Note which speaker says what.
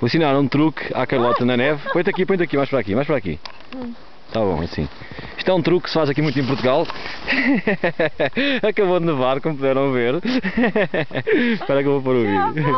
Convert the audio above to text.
Speaker 1: Vou ensinar um truque à Carlota na neve. Põe-te aqui, põe-te aqui, mais para aqui, mais para aqui.
Speaker 2: Hum.
Speaker 1: Tá bom, assim. Isto é um truque que se faz aqui muito em Portugal. Acabou de nevar, como puderam ver. Espera que eu vou pôr o vídeo.